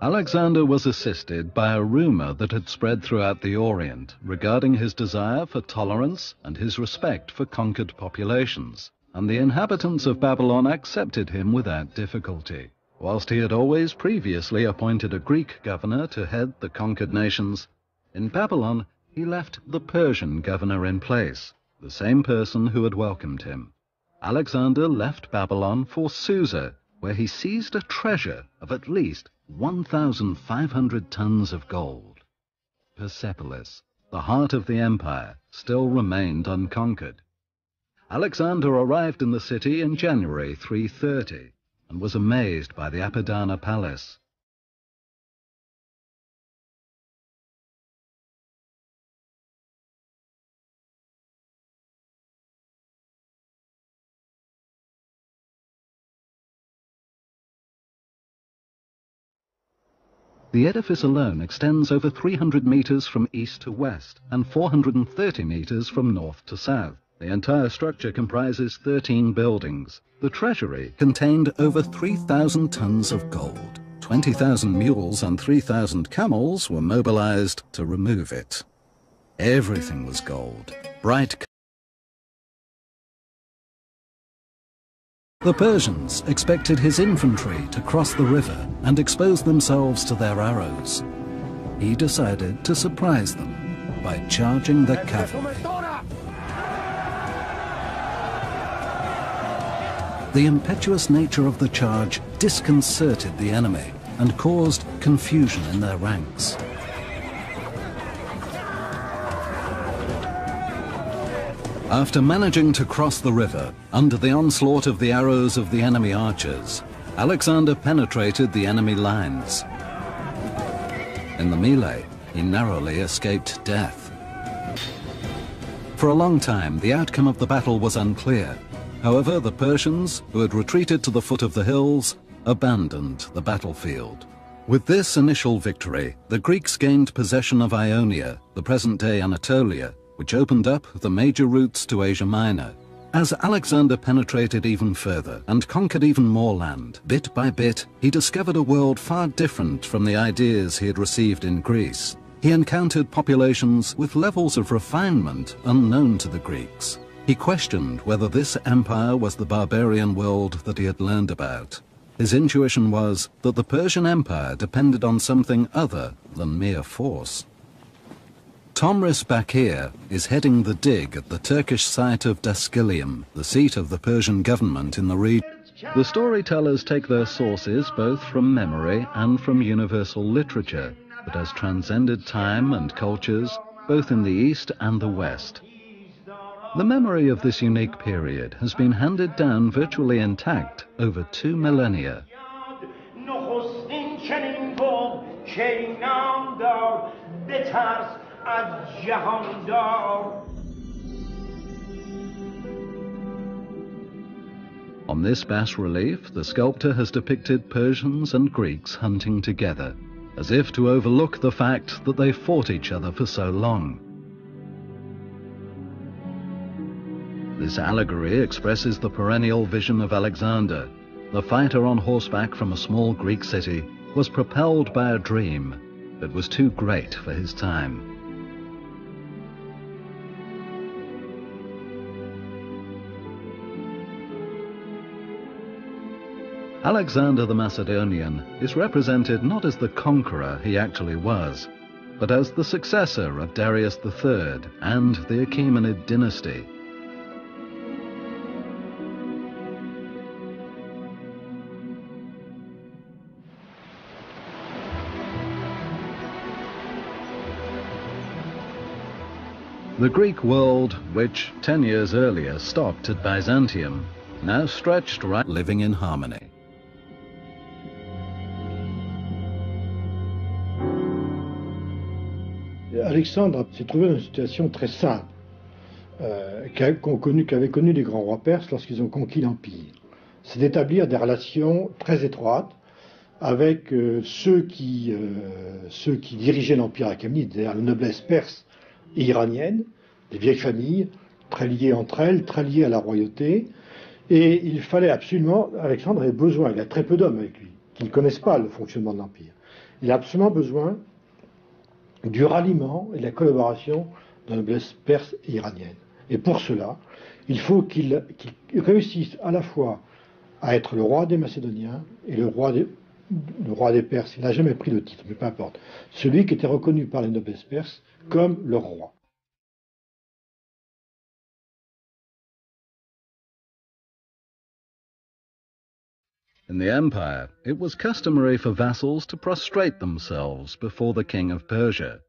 A: Alexander was assisted by a rumor that had spread throughout the Orient regarding his desire for tolerance and his respect for conquered populations, and the inhabitants of Babylon accepted him without difficulty. Whilst he had always previously appointed a Greek governor to head the conquered nations, in Babylon he left the Persian governor in place, the same person who had welcomed him. Alexander left Babylon for Susa, where he seized a treasure of at least 1,500 tons of gold. Persepolis, the heart of the empire, still remained unconquered. Alexander arrived in the city in January 330 and was amazed by the Apadana palace. The edifice alone extends over 300 metres from east to west and 430 metres from north to south. The entire structure comprises 13 buildings. The treasury contained over 3,000 tons of gold. 20,000 mules and 3,000 camels were mobilized to remove it. Everything was gold, bright The Persians expected his infantry to cross the river and expose themselves to their arrows. He decided to surprise them by charging the cavalry. The impetuous nature of the charge disconcerted the enemy and caused confusion in their ranks. After managing to cross the river under the onslaught of the arrows of the enemy archers, Alexander penetrated the enemy lines. In the melee, he narrowly escaped death. For a long time, the outcome of the battle was unclear. However, the Persians, who had retreated to the foot of the hills, abandoned the battlefield. With this initial victory, the Greeks gained possession of Ionia, the present-day Anatolia, which opened up the major routes to Asia Minor. As Alexander penetrated even further and conquered even more land, bit by bit, he discovered a world far different from the ideas he had received in Greece. He encountered populations with levels of refinement unknown to the Greeks. He questioned whether this empire was the barbarian world that he had learned about. His intuition was that the Persian Empire depended on something other than mere force. Tomris Bakir is heading the dig at the Turkish site of Daskylium, the seat of the Persian government in the region. The storytellers take their sources both from memory and from universal literature that has transcended time and cultures both in the East and the West. The memory of this unique period has been handed down virtually intact over two millennia. On this bas-relief, the sculptor has depicted Persians and Greeks hunting together, as if to overlook the fact that they fought each other for so long. This allegory expresses the perennial vision of Alexander. The fighter on horseback from a small Greek city was propelled by a dream that was too great for his time. Alexander the Macedonian is represented not as the conqueror he actually was, but as the successor of Darius III and the Achaemenid dynasty. The Greek world, which ten years earlier stopped at Byzantium, now stretched right living in harmony.
H: Alexandre s'est trouvé dans une situation très simple, euh, qu'avaient connu, connu les grands rois perses lorsqu'ils ont conquis l'Empire. C'est d'établir des relations très étroites avec euh, ceux, qui, euh, ceux qui dirigeaient l'Empire achéménide, c'est-à-dire la noblesse perse et iranienne, des vieilles familles, très liées entre elles, très liées à la royauté. Et il fallait absolument, Alexandre avait besoin, il a très peu d'hommes avec lui, qui ne connaissent pas le fonctionnement de l'Empire. Il a absolument besoin du ralliement et de la collaboration de la noblesse perse et iranienne. Et pour cela, Il faut qu'il réussisse à la fois à être le roi des Macédoniens et le roi des, le Perses. Il n'a jamais pris de titre, mais peu importe. Celui qui était reconnu par les noblesses perses comme leur roi.
A: In the empire, it was customary for vassals to prostrate themselves before the king of Persia.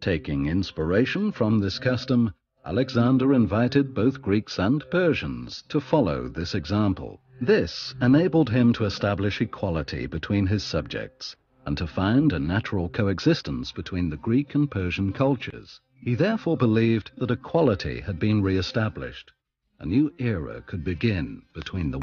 A: Taking inspiration from this custom, Alexander invited both Greeks and Persians to follow this example. This enabled him to establish equality between his subjects and to find a natural coexistence between the Greek and Persian cultures. He therefore believed that equality had been re-established. A new era could begin between the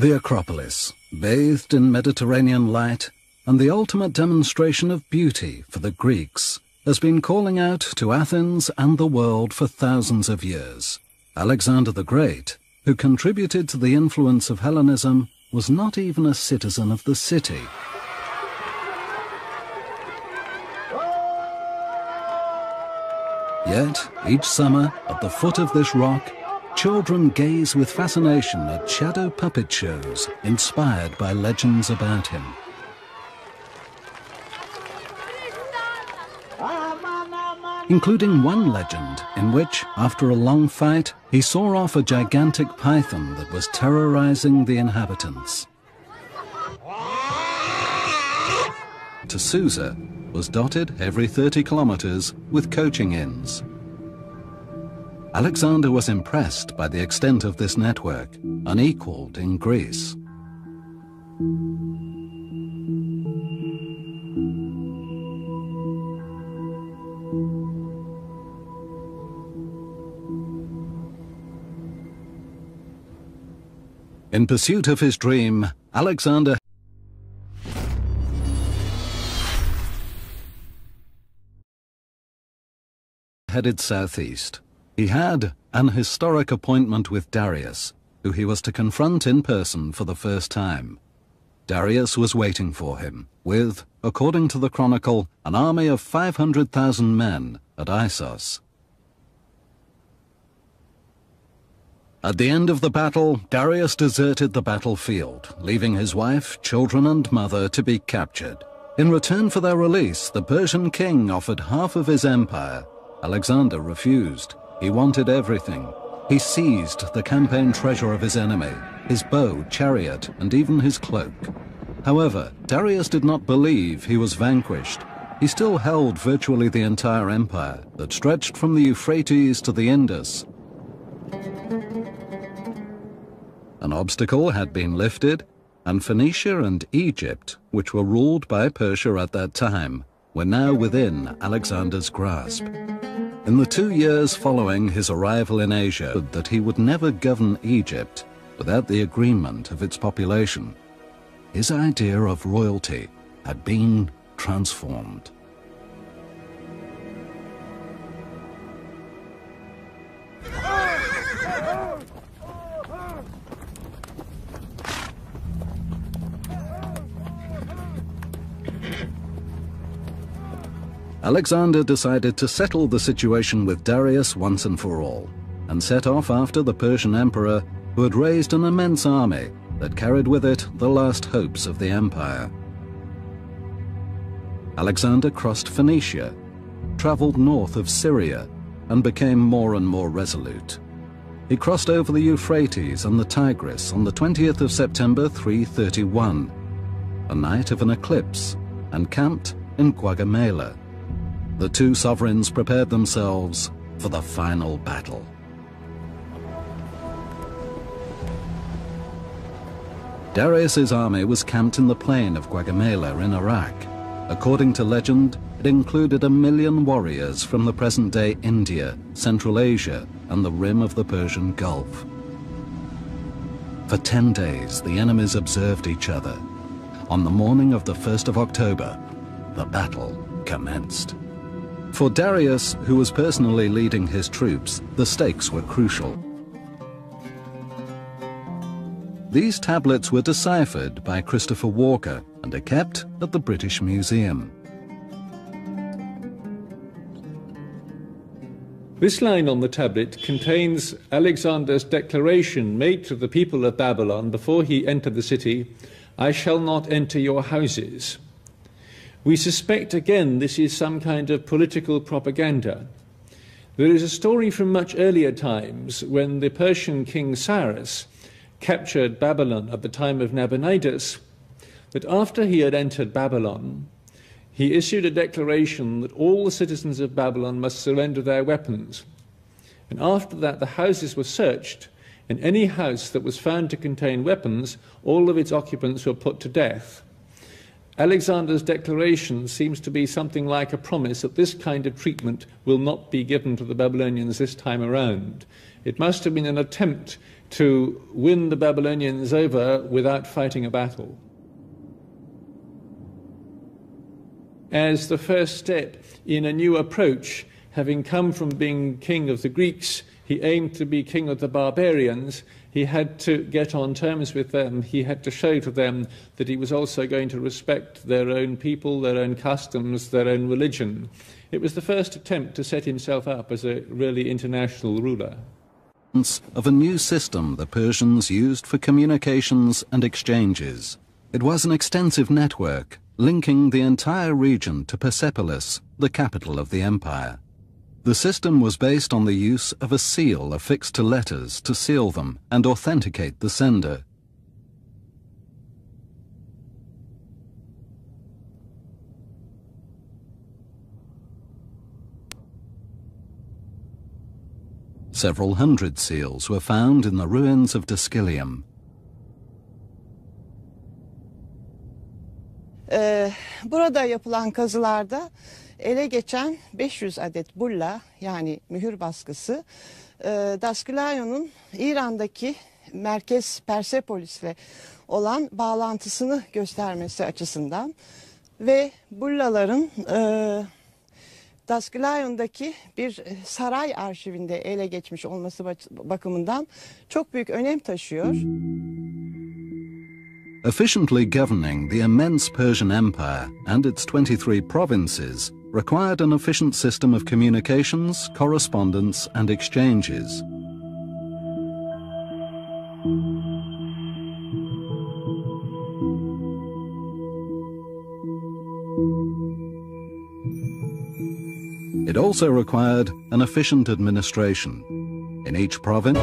A: The Acropolis, bathed in Mediterranean light, and the ultimate demonstration of beauty for the Greeks, has been calling out to Athens and the world for thousands of years. Alexander the Great, who contributed to the influence of Hellenism, was not even a citizen of the city. Yet, each summer, at the foot of this rock, Children gaze with fascination at shadow puppet shows inspired by legends about him. Including one legend in which, after a long fight, he saw off a gigantic python that was terrorizing the inhabitants. To was dotted every 30 kilometers with coaching inns. Alexander was impressed by the extent of this network, unequaled in Greece. In pursuit of his dream, Alexander headed southeast. He had an historic appointment with Darius, who he was to confront in person for the first time. Darius was waiting for him, with, according to the Chronicle, an army of 500,000 men at Issos. At the end of the battle, Darius deserted the battlefield, leaving his wife, children and mother to be captured. In return for their release, the Persian king offered half of his empire. Alexander refused. He wanted everything. He seized the campaign treasure of his enemy, his bow, chariot, and even his cloak. However, Darius did not believe he was vanquished. He still held virtually the entire empire that stretched from the Euphrates to the Indus. An obstacle had been lifted, and Phoenicia and Egypt, which were ruled by Persia at that time, were now within Alexander's grasp. In the two years following his arrival in Asia, that he would never govern Egypt without the agreement of its population. His idea of royalty had been transformed. Alexander decided to settle the situation with Darius once and for all, and set off after the Persian emperor who had raised an immense army that carried with it the last hopes of the empire. Alexander crossed Phoenicia, travelled north of Syria, and became more and more resolute. He crossed over the Euphrates and the Tigris on the 20th of September 331, a night of an eclipse, and camped in Gaugamela the two sovereigns prepared themselves for the final battle. Darius's army was camped in the plain of Gaugamela in Iraq. According to legend, it included a million warriors from the present-day India, Central Asia, and the rim of the Persian Gulf. For 10 days, the enemies observed each other. On the morning of the 1st of October, the battle commenced. For Darius, who was personally leading his troops, the stakes were crucial. These tablets were deciphered by Christopher Walker and are kept at the British Museum.
G: This line on the tablet contains Alexander's declaration made to the people of Babylon before he entered the city I shall not enter your houses. We suspect again this is some kind of political propaganda. There is a story from much earlier times when the Persian king Cyrus captured Babylon at the time of Nabonidus that after he had entered Babylon, he issued a declaration that all the citizens of Babylon must surrender their weapons. And after that, the houses were searched, and any house that was found to contain weapons, all of its occupants were put to death. Alexander's declaration seems to be something like a promise that this kind of treatment will not be given to the Babylonians this time around. It must have been an attempt to win the Babylonians over without fighting a battle. as the first step in a new approach. Having come from being king of the Greeks, he aimed to be king of the barbarians. He had to get on terms with them. He had to show to them that he was also going to respect their own people, their own customs, their own religion. It was the first attempt to set himself up as a really international ruler.
A: Of a new system the Persians used for communications and exchanges. It was an extensive network linking the entire region to Persepolis, the capital of the empire. The system was based on the use of a seal affixed to letters to seal them and authenticate the sender. Several hundred seals were found in the ruins of Dascylium.
D: Ee, burada yapılan kazılarda ele geçen 500 adet bulla yani mühür baskısı e, İran'daki merkez Persepolis'le olan bağlantısını göstermesi açısından ve bullaların e, Daskylaion'daki bir saray arşivinde ele geçmiş olması bakımından çok büyük önem taşıyor.
A: Efficiently governing the immense Persian Empire and its 23 provinces required an efficient system of communications, correspondence and exchanges. It also required an efficient administration. In each province,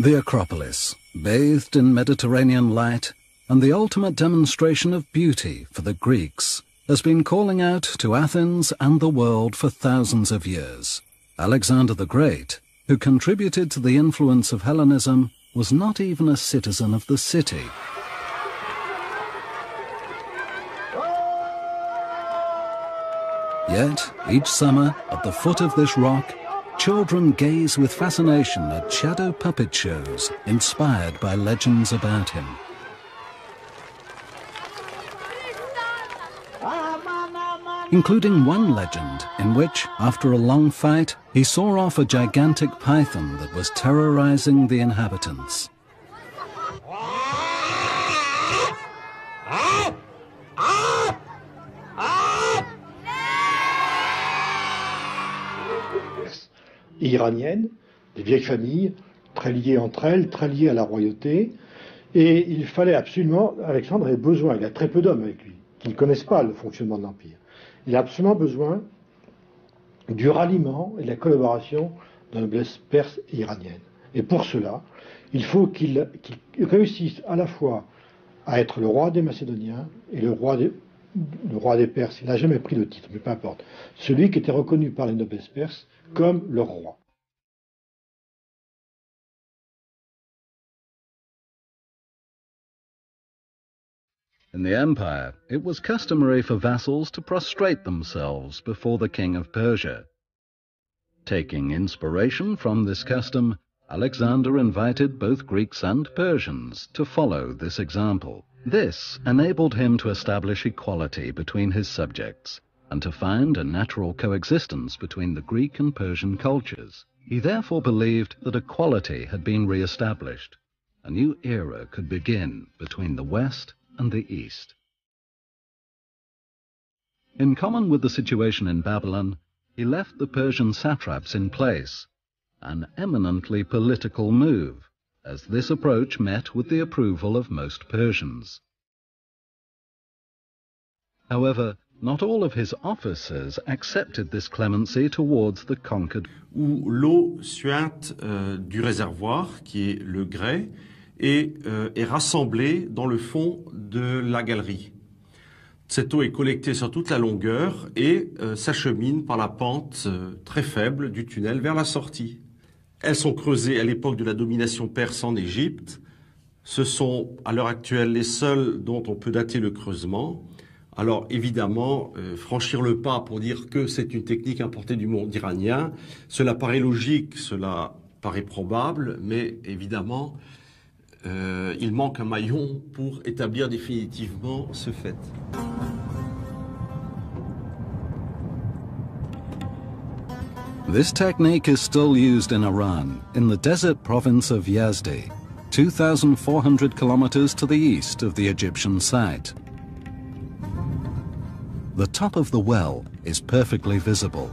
A: The Acropolis, bathed in Mediterranean light, and the ultimate demonstration of beauty for the Greeks, has been calling out to Athens and the world for thousands of years. Alexander the Great, who contributed to the influence of Hellenism, was not even a citizen of the city. Yet, each summer, at the foot of this rock, children gaze with fascination at shadow puppet shows inspired by legends about him. Including one legend in which, after a long fight, he saw off a gigantic python that was terrorizing the inhabitants.
J: Iranienne, des vieilles familles,
H: très liées entre elles, très liées à la royauté. Et il fallait absolument, Alexandre avait besoin, il a très peu d'hommes avec lui, qui ne connaissent pas le fonctionnement de l'Empire. Il a absolument besoin du ralliement et de la collaboration de la noblesse perse et iranienne. Et pour cela, il faut qu'il réussisse à la fois à être le roi des Macédoniens et le roi des, Perses. Il n'a jamais pris le titre, mais peu importe. Celui qui était reconnu par les noblesses perses comme leur roi.
A: In the empire, it was customary for vassals to prostrate themselves before the king of Persia. Taking inspiration from this custom, Alexander invited both Greeks and Persians to follow this example. This enabled him to establish equality between his subjects and to find a natural coexistence between the Greek and Persian cultures. He therefore believed that equality had been re-established. A new era could begin between the West and the East. In common with the situation in Babylon, he left the Persian satraps in place, an eminently political move, as this approach met with the approval of most Persians. However, not all of his officers accepted this clemency towards the conquered.
E: Où l'eau suinte euh, du réservoir, qui est le grès, est, euh, est rassemblée dans le fond de la galerie. Cette eau est collectée sur toute la longueur et euh, s'achemine par la pente très faible du tunnel vers la sortie. Elles sont creusées à l'époque de la domination perse en Égypte. Ce sont à l'heure actuelle les seules dont on peut dater le creusement. Alors évidemment, euh, franchir le pas pour dire que c'est une technique importée du monde iranien, cela paraît logique, cela paraît probable, mais évidemment, euh, il manque un maillon pour établir définitivement ce fait.
A: This technique is still used in Iran, in the desert province of Yazdi, 2,400 kilometers to the east of the Egyptian site. The top of the well is perfectly visible.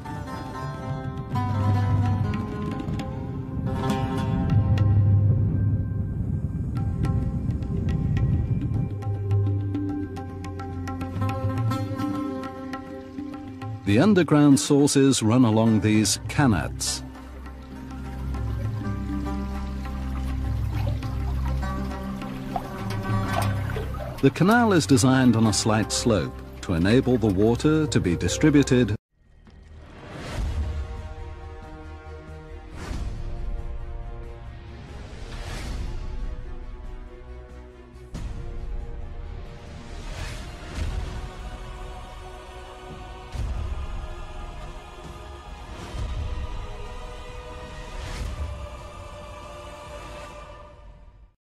A: The underground sources run along these kanats. The canal is designed on a slight slope to enable the water to be distributed